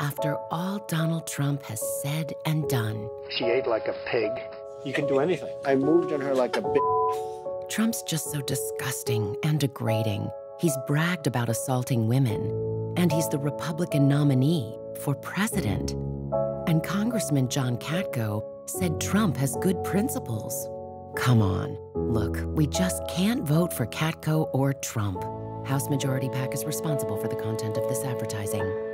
after all Donald Trump has said and done. She ate like a pig. You can do anything. I moved on her like a bitch. Trump's just so disgusting and degrading. He's bragged about assaulting women, and he's the Republican nominee for president. And Congressman John Katko said Trump has good principles. Come on. Look, we just can't vote for Katko or Trump. House Majority PAC is responsible for the content of this advertising.